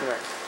Ouais. ما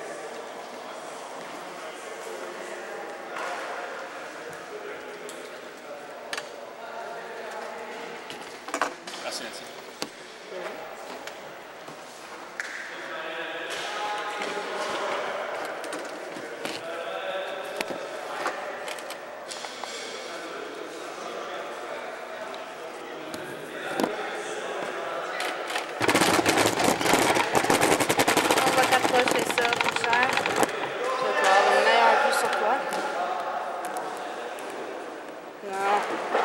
Yeah.